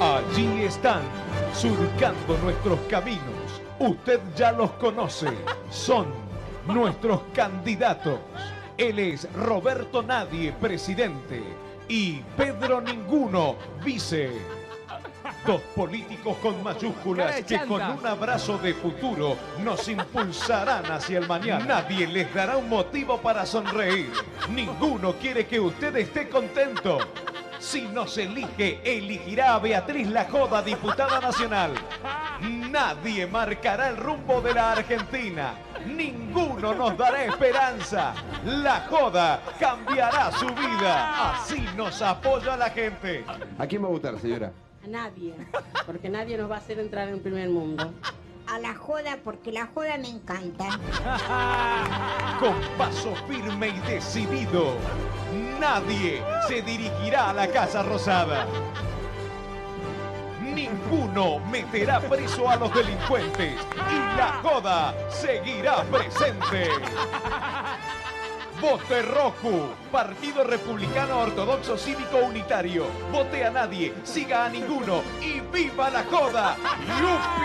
Allí están, surcando nuestros caminos. Usted ya los conoce. Son nuestros candidatos. Él es Roberto Nadie, presidente, y Pedro Ninguno, vice. Dos políticos con mayúsculas que con un abrazo de futuro nos impulsarán hacia el mañana. Nadie les dará un motivo para sonreír. Ninguno quiere que usted esté contento. Si nos elige, elegirá a Beatriz La Joda, diputada nacional. Nadie marcará el rumbo de la Argentina. Ninguno nos dará esperanza. La Joda cambiará su vida. Así nos apoya la gente. ¿A quién va a votar, señora? A nadie, porque nadie nos va a hacer entrar en el primer mundo. A la joda, porque la joda me encanta. Con paso firme y decidido, nadie se dirigirá a la Casa Rosada. Ninguno meterá preso a los delincuentes y la joda seguirá presente. Vote Rojo, Partido Republicano Ortodoxo Cívico Unitario. Vote a nadie, siga a ninguno y viva la joda. ¡Yupi!